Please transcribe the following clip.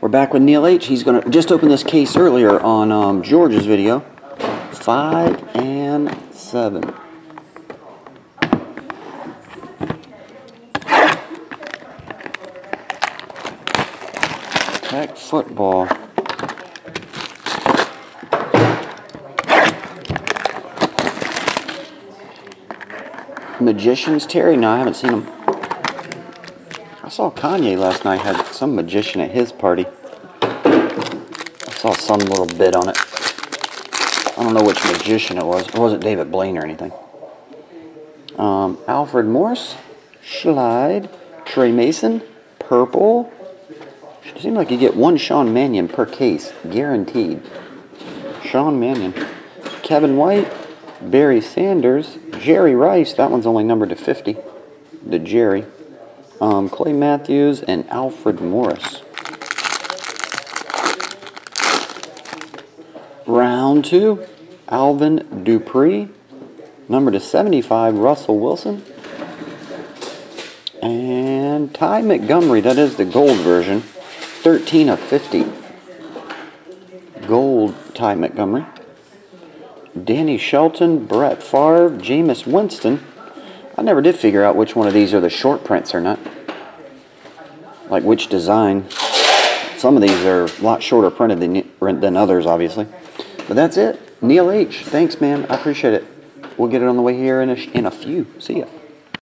We're back with Neil H. He's gonna just open this case earlier on um, George's video. Five and seven. TEK football. Magicians, Terry? No, I haven't seen him. I saw Kanye last night had some magician at his party. I saw some little bit on it. I don't know which magician it was. It wasn't David Blaine or anything. Um, Alfred Morris, Schlide, Tre Mason, Purple. It seems like you get one Sean Mannion per case, guaranteed. Sean Mannion. Kevin White, Barry Sanders, Jerry Rice, that one's only numbered to 50. The Jerry. Um, Clay Matthews and Alfred Morris. Round two, Alvin Dupree. Number to 75, Russell Wilson. And Ty Montgomery, that is the gold version. 13 of 50. Gold Ty Montgomery. Danny Shelton, Brett Favre, Jameis Winston. I never did figure out which one of these are the short prints or not. Like which design. Some of these are a lot shorter printed than, than others, obviously. But that's it. Neil H. Thanks, man. I appreciate it. We'll get it on the way here in a, in a few. See ya.